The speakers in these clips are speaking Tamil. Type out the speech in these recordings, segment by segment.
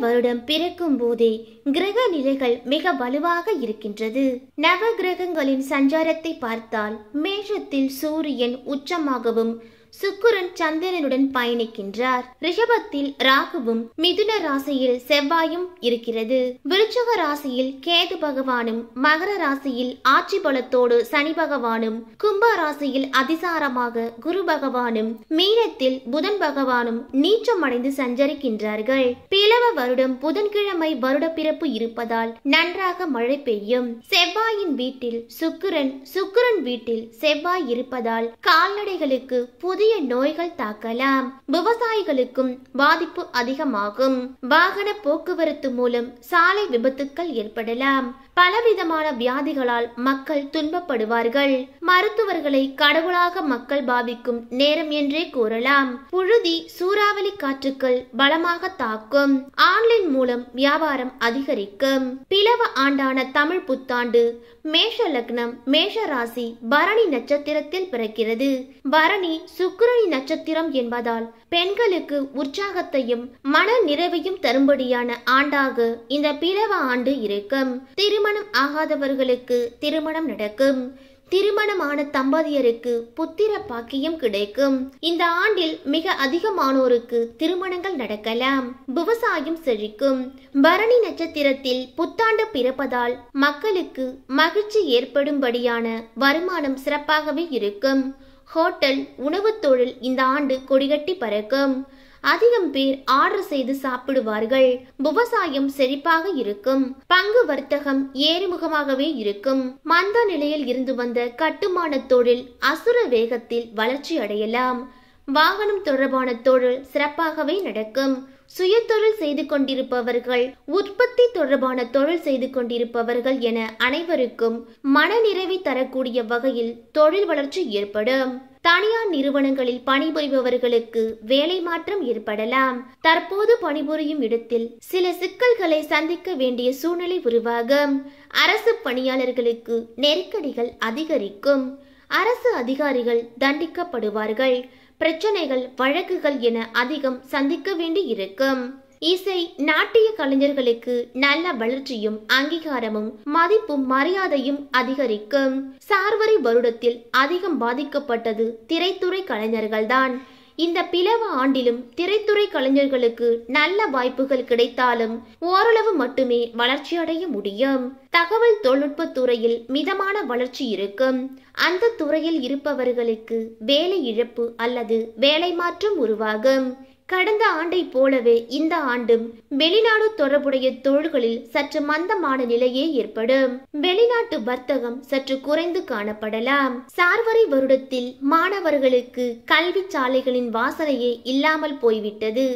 வருடம் பிறக்கும் போதே கிரக நிலைகள் மிக வலுவாக இருக்கின்றது. நவ கிரகங்களின் சஞ்சாரத்தை பார்த்தால் மேஷத்தில் சூரியன் உச்சமாகவும் சுக்குரன் சந்திரனுடன் பயணிக்கின்றார். ரிஷபத்தில் ராகுவும் மிதுன ராசியில் செவ்வாயும் இருக்கிறது. விருச்சக ராசியில் கேது பகவானும் மகர ராசியில் ஆட்சி பலத்தோடு சனி பகவானும் கும்ப ராசியில் அதிசாரமாக குரு பகவானும் மீனத்தில் புதன் பகவானும் நீச்சமடைந்து சஞ்சரிக்கின்றார்கள். பிளவ வருடம் புதன்கிழமை வருட பிறப்பு இருப்பதால் நன்றாக மழை பெய்யும். செவ்வாயின் வீட்டில் சுக்கிரன் சுக்கிரன் வீட்டில் செவ்வாய் இருப்பதால் கால்நடைகளுக்கு புதிய புதிய நோய்கள் தாக்கலாம். விவசாயிகளுக்கும் பாதிப்பு அதிகமாகும். வாகன போக்குவரத்து மூலம் சாலை விபத்துக்கள் ஏற்படலாம். பலவிதமான வியாதிகளால் மக்கள் துன்பப்படுவார்கள். மருத்துவர்களை கடவுளாக மக்கள் பாவிக்கும் நேரம் என்றே கூறலாம். புழுதி சூறாவளி காற்றுக்கள் பலமாக தாக்கும். ஆன்லைன் மூலம் வியாபாரம் அதிகரிக்கும். பிளவ ஆண்டான தமிழ் புத்தாண்டு மேஷ லக்னம் மேஷ ராசி பரணி நட்சத்திரத்தில் பிறக்கிறது. பரணி சுக்கிரணி நட்சத்திரம் என்பதால் பெண்களுக்கு உற்சாகத்தையும் மன நிறைவையும் தரும்படியான ஆண்டாக இந்த பிளவ ஆண்டு இருக்கும். திருமணம் ஆகாதவர்களுக்கு திருமணம் நடக்கும். திருமணமான தம்பதியருக்கு புத்திர பாக்கியம் கிடைக்கும். இந்த ஆண்டில் மிக அதிகமானோருக்கு திருமணங்கள் நடக்கலாம். விவசாயம் செழிக்கும். பரணி நட்சத்திரத்தில் புத்தாண்டு பிறப்பதால் மக்களுக்கு மகிழ்ச்சி ஏற்படும்படியான வருமானம் சிறப்பாகவே இருக்கும். ஹோட்டல் உணவுத் தொழில் இந்த ஆண்டு கொடிகட்டி பறக்கும். அதிகம் பேர் ஆர்டர் செய்து சாப்பிடுவார்கள். விவசாயம் செழிப்பாக இருக்கும். பங்கு வர்த்தகம் ஏறுமுகமாகவே இருக்கும். மந்த நிலையில் இருந்து வந்த கட்டுமான தொழில் அசுர வேகத்தில் வளர்ச்சி அடையலாம். வாகனம் தொடர்பான தொழில் சிறப்பாகவே நடக்கும். சுயதொழில் செய்து கொண்டிருப்பவர்கள் உற்பத்தி தொடர்பான தொழில் செய்து கொண்டிருப்பவர்கள் என அனைவருக்கும் மனநிறைவை தரக்கூடிய வகையில் தொழில் வளர்ச்சி ஏற்படும். தனியார் நிறுவனங்களில் பணிபுரிபவர்களுக்கு வேலை மாற்றம் ஏற்படலாம். தற்போது பணிபுரியும் இடத்தில் சில சிக்கல்களை சந்திக்க வேண்டிய சூழ்நிலை உருவாகும். அரசு பணியாளர்களுக்கு நெருக்கடிகள் அதிகரிக்கும். அரசு அதிகாரிகள் தண்டிக்கப்படுவார்கள். பிரச்சனைகள் வழக்குகள் என அதிகம் சந்திக்க வேண்டி இருக்கும் இசை நாட்டிய கலைஞர்களுக்கு நல்ல வளர்ச்சியும் அங்கீகாரமும் மதிப்பும் மரியாதையும் அதிகரிக்கும். சார்வரி வருடத்தில் அதிகம் பாதிக்கப்பட்டது திரைத்துறை கலைஞர்கள்தான். இந்த பிளவ ஆண்டிலும் திரைத்துறை கலைஞர்களுக்கு நல்ல வாய்ப்புகள் கிடைத்தாலும் ஓரளவு மட்டுமே வளர்ச்சியடைய முடியும். தகவல் தொழில்நுட்ப துறையில் மிதமான வளர்ச்சி இருக்கும். அந்த துறையில் இருப்பவர்களுக்கு வேலை இழப்பு அல்லது வேலை மாற்றம் உருவாகும். கடந்த ஆண்டை போலவே இந்த ஆண்டும் வெளிநாடு தொடர்புடைய தொழில்களில் சற்று மந்தமான நிலையே ஏற்படும். வெளிநாட்டு வர்த்தகம் சற்று குறைந்து காணப்படலாம். சார்வரி வருடத்தில் மாணவர்களுக்கு கல்வி சாலைகளின் வாசனையே இல்லாமல் போய்விட்டது.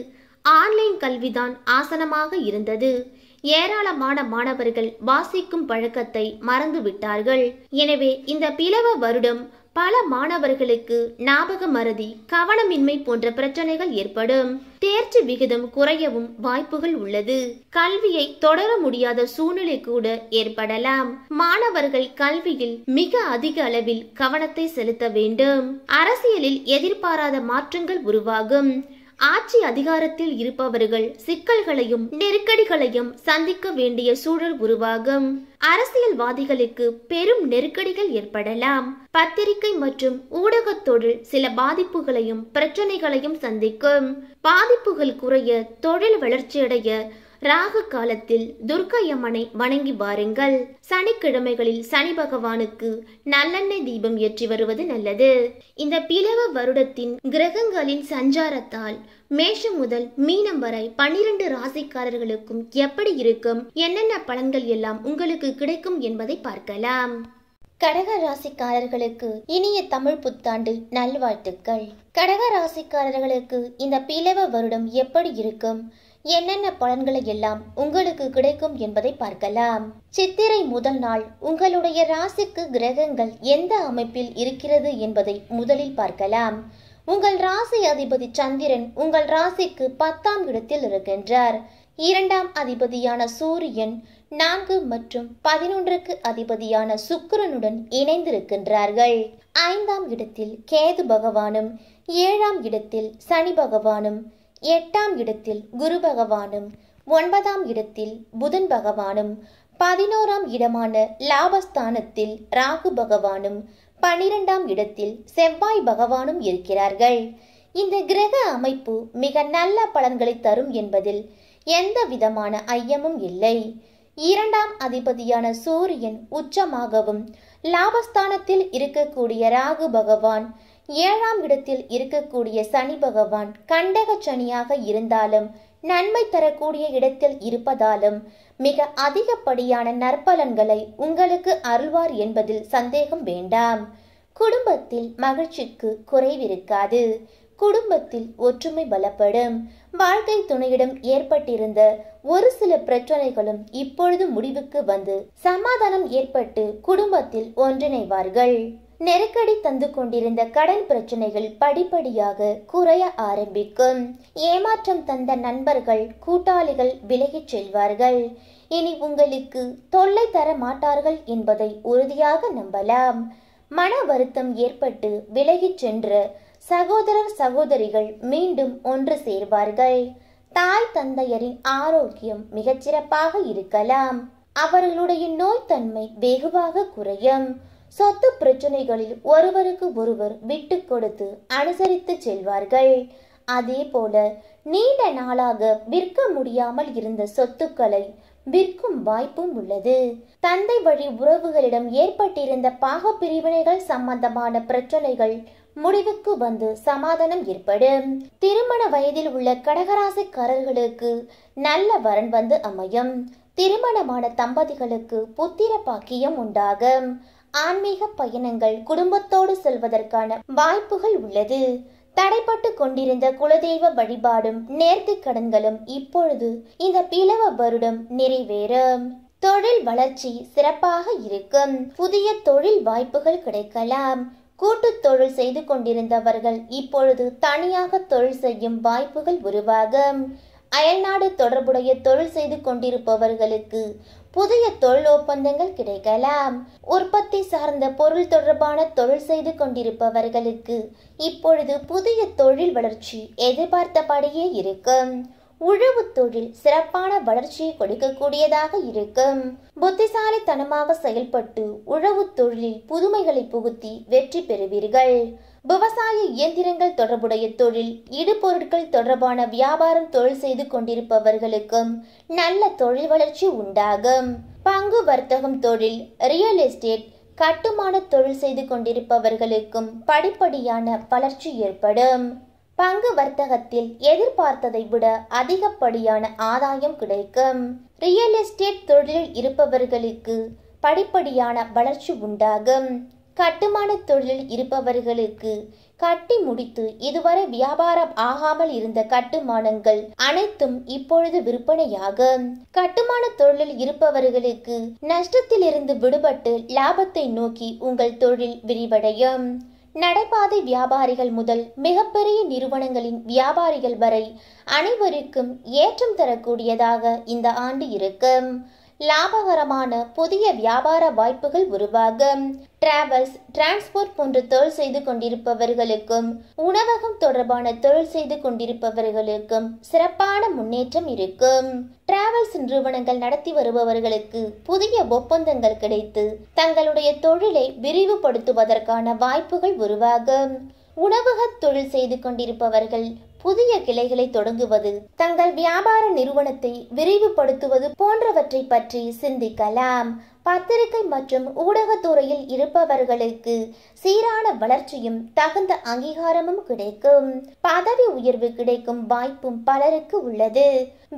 ஆன்லைன் கல்விதான் ஆசனமாக இருந்தது. ஏராளமான மாணவர்கள் வாசிக்கும் பழக்கத்தை மறந்து விட்டார்கள் எனவே இந்த பிளவ வருடம் பல மாணவர்களுக்கு ஞாபக மறதி கவனமின்மை போன்ற பிரச்சனைகள் ஏற்படும். தேர்ச்சி விகிதம் குறையவும் வாய்ப்புகள் உள்ளது. கல்வியை தொடர முடியாத சூழ்நிலை கூட ஏற்படலாம். மாணவர்கள் கல்வியில் மிக அதிக அளவில் கவனத்தை செலுத்த வேண்டும். அரசியலில் எதிர்பாராத மாற்றங்கள் உருவாகும். ஆட்சி அதிகாரத்தில் இருப்பவர்கள் சிக்கல்களையும் நெருக்கடிகளையும் சந்திக்க வேண்டிய சூழல் உருவாகும். அரசியல்வாதிகளுக்கு பெரும் நெருக்கடிகள் ஏற்படலாம். பத்திரிகை மற்றும் ஊடகத்தொழில் சில பாதிப்புகளையும் பிரச்சனைகளையும் சந்திக்கும். பாதிப்புகள் குறைய தொழில் வளர்ச்சியடைய ராகு காலத்தில் துர்க்கையம்மனை வணங்கி வாருங்கள். சனிக்கிழமைகளில் சனி பகவானுக்கு நல்லெண்ணெய் தீபம் ஏற்றி வருவது நல்லது. இந்த பிளவ வருடத்தின் கிரகங்களின் சஞ்சாரத்தால் மேஷம் முதல் மீனம் வரை பன்னிரண்டு ராசிக்காரர்களுக்கும் எப்படி இருக்கும் என்னென்ன பலன்கள் எல்லாம் உங்களுக்கு கிடைக்கும் என்பதை பார்க்கலாம். கடக ராசிக்காரர்களுக்கு இனிய தமிழ் புத்தாண்டு நல்வாழ்த்துக்கள். கடக ராசிக்காரர்களுக்கு இந்த பிளவ வருடம் எப்படி இருக்கும் என்னென்ன பலன்களை எல்லாம் உங்களுக்கு கிடைக்கும் என்பதை பார்க்கலாம். சித்திரை முதல் நாள் உங்களுடைய ராசிக்கு கிரகங்கள் எந்த அமைப்பில் இருக்கிறது என்பதை முதலில் பார்க்கலாம். உங்கள் ராசி அதிபதி சந்திரன் உங்கள் ராசிக்கு பத்தாம் இடத்தில் இருக்கின்றார். இரண்டாம் அதிபதியான சூரியன் நான்கு மற்றும் பதினொன்றுக்கு அதிபதியான சுக்கிரனுடன் இணைந்திருக்கின்றார்கள். ஐந்தாம் இடத்தில் கேது பகவானும் ஏழாம் இடத்தில் சனி பகவானும் எட்டாம் இடத்தில் குரு பகவானும் ஒன்பதாம் இடத்தில் புதன் பகவானும் பதினோராம் இடமான லாபஸ்தானத்தில் ராகு பகவானும் பனிரெண்டாம் இடத்தில் செவ்வாய் பகவானும் இருக்கிறார்கள். இந்த கிரக அமைப்பு மிக நல்ல பலன்களை தரும் என்பதில் எந்த விதமான ஐயமும் இல்லை. இரண்டாம் அதிபதியான சூரியன் உச்சமாகவும் லாபஸ்தானத்தில் இருக்கக்கூடிய ராகு பகவான் ஏழாம் இடத்தில் இருக்கக்கூடிய சனி பகவான் கண்டக சனியாக இருந்தாலும் நன்மை தரக்கூடிய இடத்தில் இருப்பதாலும் மிக அதிகப்படியான நற்பலன்களை உங்களுக்கு அருள்வார் என்பதில் சந்தேகம் வேண்டாம். குடும்பத்தில் மகிழ்ச்சிக்கு குறைவிருக்காது. குடும்பத்தில் ஒற்றுமை பலப்படும். வாழ்க்கை துணையிடம் ஏற்பட்டிருந்த ஒரு சில பிரச்சனைகளும் இப்பொழுது முடிவுக்கு வந்து சமாதானம் ஏற்பட்டு குடும்பத்தில் ஒன்றிணைவார்கள். நெருக்கடி தந்து கொண்டிருந்த கடன் பிரச்சனைகள் படிப்படியாக குறைய ஆரம்பிக்கும். ஏமாற்றம் தந்த நண்பர்கள் கூட்டாளிகள் விலகிச் செல்வார்கள். இனி உங்களுக்கு தொல்லை தர மாட்டார்கள் என்பதை உறுதியாக நம்பலாம். மன வருத்தம் ஏற்பட்டு விலகிச் சென்ற சகோதரர் சகோதரிகள் மீண்டும் ஒன்று சேர்வார்கள். தாய் தந்தையரின் ஆரோக்கியம் மிகச்சிறப்பாக இருக்கலாம். அவர்களுடைய நோய்த்தன்மை வெகுவாக குறையும். சொத்து பிரச்சனைகளில் ஒருவருக்கு ஒருவர் விட்டு கொடுத்து அனுசரித்து செல்வார்கள். அதே போல நீண்ட நாளாக விற்க முடியாமல் இருந்த சொத்துக்களை விற்கும் வாய்ப்பும் உள்ளது. தந்தை வழி உறவுகளிடம் ஏற்பட்டிருந்த பாக பிரிவினைகள் சம்பந்தமான பிரச்சனைகள் முடிவுக்கு வந்து சமாதானம் ஏற்படும். திருமண வயதில் உள்ள கடகராசிக்காரர்களுக்கு நல்ல வரன் வந்து அமையும். திருமணமான தம்பதிகளுக்கு புத்திர பாக்கியம் உண்டாகும். ஆன்மீக பயணங்கள் குடும்பத்தோடு செல்வதற்கான வாய்ப்புகள் உள்ளது. தடைப்பட்டு கொண்டிருந்த குலதெய்வ வழிபாடும் நேர்த்தி கடன்களும் இப்பொழுது இந்த பிளவ வருடம் நிறைவேறும். தொழில் வளர்ச்சி சிறப்பாக இருக்கும். புதிய தொழில் வாய்ப்புகள் கிடைக்கலாம். கூட்டு தொழில் செய்து கொண்டிருந்தவர்கள் இப்பொழுது தனியாக தொழில் செய்யும் வாய்ப்புகள் உருவாகும். அயல்நாடு தொடர்புடைய தொழில் செய்து கொண்டிருப்பவர்களுக்கு புதிய தொழில் ஒப்பந்தங்கள் கிடைக்கலாம். உற்பத்தி சார்ந்த பொருள் தொடர்பான தொழில் செய்து கொண்டிருப்பவர்களுக்கு இப்பொழுது புதிய தொழில் வளர்ச்சி எதிர்பார்த்தபடியே இருக்கும். உழவு தொழில் சிறப்பான வளர்ச்சியை கொடுக்கக்கூடியதாக இருக்கும். புத்திசாலித்தனமாக செயல்பட்டு உழவு தொழிலில் புதுமைகளை புகுத்தி வெற்றி பெறுவீர்கள். விவசாய இயந்திரங்கள் தொடர்புடைய தொழில் இடுபொருட்கள் தொடர்பான வியாபாரம் தொழில் செய்து கொண்டிருப்பவர்களுக்கும் நல்ல தொழில் வளர்ச்சி உண்டாகும். பங்கு வர்த்தகம் தொழில் ரியல் எஸ்டேட் கட்டுமான தொழில் செய்து கொண்டிருப்பவர்களுக்கும் படிப்படியான வளர்ச்சி ஏற்படும். பங்கு வர்த்தகத்தில் எதிர்பார்த்ததை விட அதிகப்படியான ஆதாயம் கிடைக்கும். ரியல் எஸ்டேட் தொழிலில் இருப்பவர்களுக்கு படிப்படியான வளர்ச்சி உண்டாகும். கட்டுமான தொழிலில் இருப்பவர்களுக்கு கட்டி முடித்து இதுவரை வியாபாரம் ஆகாமல் இருந்த கட்டுமானங்கள் அனைத்தும் இப்பொழுது விற்பனையாகும் கட்டுமான தொழிலில் இருப்பவர்களுக்கு நஷ்டத்திலிருந்து விடுபட்டு லாபத்தை நோக்கி உங்கள் தொழில் விரிவடையும். நடைபாதை வியாபாரிகள் முதல் மிகப்பெரிய நிறுவனங்களின் வியாபாரிகள் வரை அனைவருக்கும் ஏற்றம் தரக்கூடியதாக இந்த ஆண்டு இருக்கும். லாபகரமான புதிய வியாபார வாய்ப்புகள் உருவாகும் டிராவல்ஸ் டிரான்ஸ்போர்ட் போன்ற தொழில் செய்து கொண்டிருப்பவர்களுக்கும் உணவகம் தொடர்பான தொழில் செய்து கொண்டிருப்பவர்களுக்கும் சிறப்பான முன்னேற்றம் இருக்கும். டிராவல்ஸ் நிறுவனங்கள் நடத்தி வருபவர்களுக்கு புதிய ஒப்பந்தங்கள் கிடைத்து தங்களுடைய தொழிலை விரிவுபடுத்துவதற்கான வாய்ப்புகள் உருவாகும். உணவகத் தொழில் செய்து கொண்டிருப்பவர்கள் புதிய கிளைகளை தொடங்குவது தங்கள் வியாபார நிறுவனத்தை விரிவுபடுத்துவது போன்றவற்றை பற்றி சிந்திக்கலாம். பத்திரிகை மற்றும் ஊடகத்துறையில் இருப்பவர்களுக்கு சீரான வளர்ச்சியும் தகுந்த அங்கீகாரமும் கிடைக்கும். பதவி உயர்வு கிடைக்கும் வாய்ப்பும் பலருக்கு உள்ளது.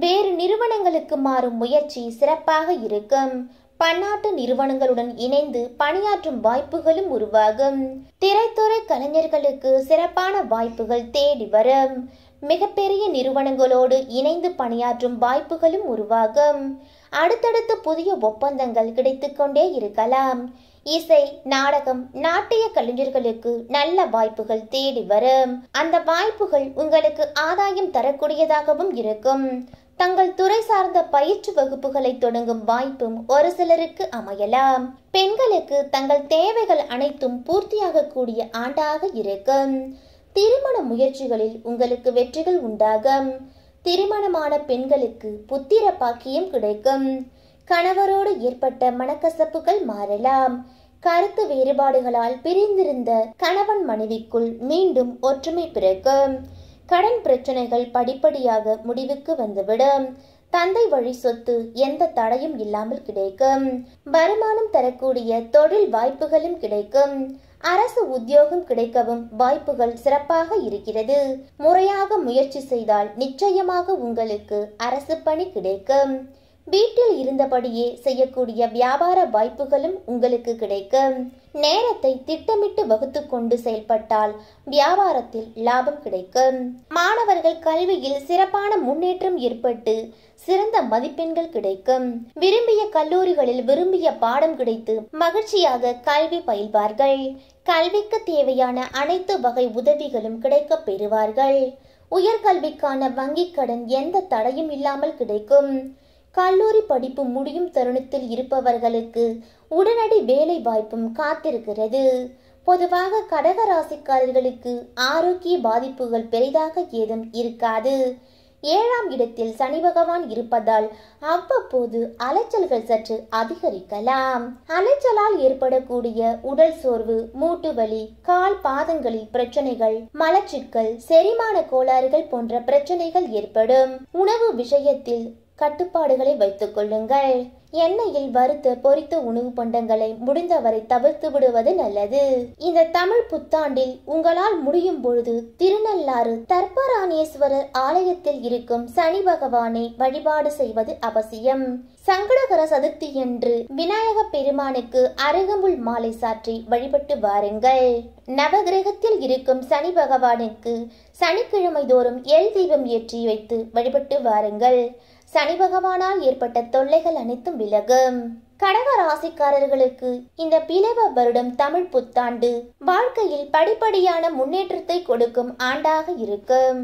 வேறு நிறுவனங்களுக்கு மாறும் முயற்சி சிறப்பாக இருக்கும். பன்னாட்டு நிறுவனங்களுடன் இணைந்து பணியாற்றும் வாய்ப்புகளும் உருவாகும். திரைத்துறை கலைஞர்களுக்கு சிறப்பான வாய்ப்புகள் தேடி வரும். மிகப்பெரிய நிறுவனங்களோடு இணைந்து பணியாற்றும் வாய்ப்புகளும் உருவாகும். அடுத்தடுத்து புதிய ஒப்பந்தங்கள் கிடைத்துக்கொண்டே இருக்கலாம். இசை நாடகம் நாட்டிய கலைஞர்களுக்கு நல்ல வாய்ப்புகள் தேடி வரும். அந்த வாய்ப்புகள் உங்களுக்கு ஆதாயம் தரக்கூடியதாகவும் இருக்கும். தங்கள் துறை சார்ந்த பயிற்சி வகுப்புகளை தொடங்கும் வாய்ப்பும் ஒரு சிலருக்கு அமையலாம். பெண்களுக்கு தங்கள் தேவைகள் அனைத்தும் பூர்த்தியாக கூடிய ஆண்டாக இருக்கும். திருமண முயற்சிகளில் உங்களுக்கு வெற்றிகள் உண்டாகும். திருமணமான பெண்களுக்கு புத்திர பாக்கியம் கிடைக்கும். கணவரோடு ஏற்பட்ட மனக்கசப்புகள் மாறலாம். கருத்து வேறுபாடுகளால் பிரிந்திருந்த கணவன் மனைவிக்குள் மீண்டும் ஒற்றுமை பிறக்கும். கடன் பிரச்சனைகள் படிப்படியாக முடிவுக்கு வந்துவிடும். தந்தை வழி சொத்து எந்த தடையும் இல்லாமல் கிடைக்கும். வருமானம் தரக்கூடிய தொழில் வாய்ப்புகளும் கிடைக்கும். அரசு உத்தியோகம் கிடைக்கவும் வாய்ப்புகள் சிறப்பாக இருக்கிறது. முறையாக முயற்சி செய்தால் நிச்சயமாக உங்களுக்கு அரசு பணி கிடைக்கும். வீட்டில் இருந்தபடியே செய்யக்கூடிய வியாபார வாய்ப்புகளும் உங்களுக்கு கிடைக்கும் நேரத்தை திட்டமிட்டு வகுத்து கொண்டு செயல்பட்டால் வியாபாரத்தில் லாபம் கிடைக்கும் மாணவர்கள் கல்வியில் சிறப்பான முன்னேற்றம் ஏற்பட்டு சிறந்த மதிப்பெண்கள் கிடைக்கும் விரும்பிய கல்லூரிகளில் விரும்பிய பாடம் கிடைத்து மகிழ்ச்சியாக கல்வி பயில்வார்கள். கல்விக்கு தேவையான அனைத்து வகை உதவிகளும் கிடைக்கப் பெறுவார்கள். உயர்கல்விக்கான வங்கிக் கடன் எந்த தடையும் இல்லாமல் கிடைக்கும். கல்லூரி படிப்பு முடியும் தருணத்தில் இருப்பவர்களுக்கு உடனடி வேலை வாய்ப்பும் காத்திருக்கிறது. பொதுவாக கடக ராசிக்காரர்களுக்கு ஆரோக்கிய பாதிப்புகள் பெரிதாக ஏதும் இருக்காது. ஏழாம் இடத்தில் சனி பகவான் இருப்பதால் அவ்வப்போது அலைச்சல்கள் சற்று அதிகரிக்கலாம். அலைச்சலால் ஏற்படக்கூடிய உடல் சோர்வு மூட்டு வலி கால் பாதங்களில் பிரச்சனைகள் மலச்சிக்கல் செரிமான கோளாறுகள் போன்ற பிரச்சனைகள் ஏற்படும். உணவு விஷயத்தில் கட்டுப்பாடுகளை வைத்துக் கொள்ளுங்கள். எண்ணெயில் வறுத்து பொரித்த உணவு பண்டங்களை முடிந்தவரை தவிர்த்து விடுவது நல்லது. இந்த தமிழ் புத்தாண்டில் உங்களால் முடியும் பொழுது திருநள்ளாறு தர்பாராணேஸ்வரர் ஆலயத்தில் இருக்கும் சனி பகவானை வழிபாடு செய்வது அவசியம். சங்கடகர சதுர்த்தி என்று விநாயக பெருமானுக்கு அருகம்புல் மாலை சாற்றி வழிபட்டு வாருங்கள். நவகிரகத்தில் இருக்கும் சனி பகவானுக்கு சனிக்கிழமை தோறும் எல் தீபம் ஏற்றி வைத்து வழிபட்டு வாருங்கள். சனி பகவானால் ஏற்பட்ட தொல்லைகள் அனைத்தும் விலகும் கடக ராசிக்காரர்களுக்கு இந்த பிளவ வருடம் தமிழ் புத்தாண்டு வாழ்க்கையில் படிப்படியான முன்னேற்றத்தை கொடுக்கும் ஆண்டாக இருக்கும்